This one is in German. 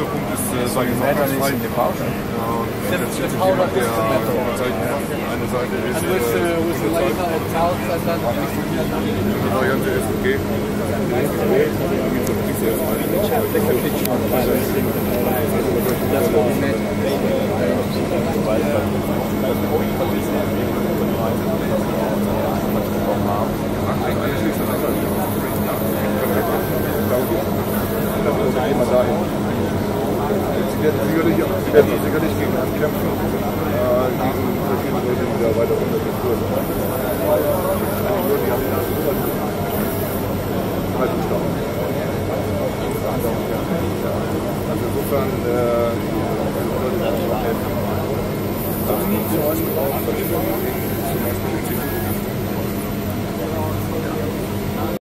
ist doch jetzt auch ganz frei. Jetzt jetzt jemand, der eine Seite ist, and then die Variante ist okay. that's what we made. immer dahin. Sie werden sicherlich, Sie werden sicherlich gegen einen kämpfen, äh, gegen verschiedene Leute, die da weiter runter geführt Also insofern, äh, sollte man schon helfen.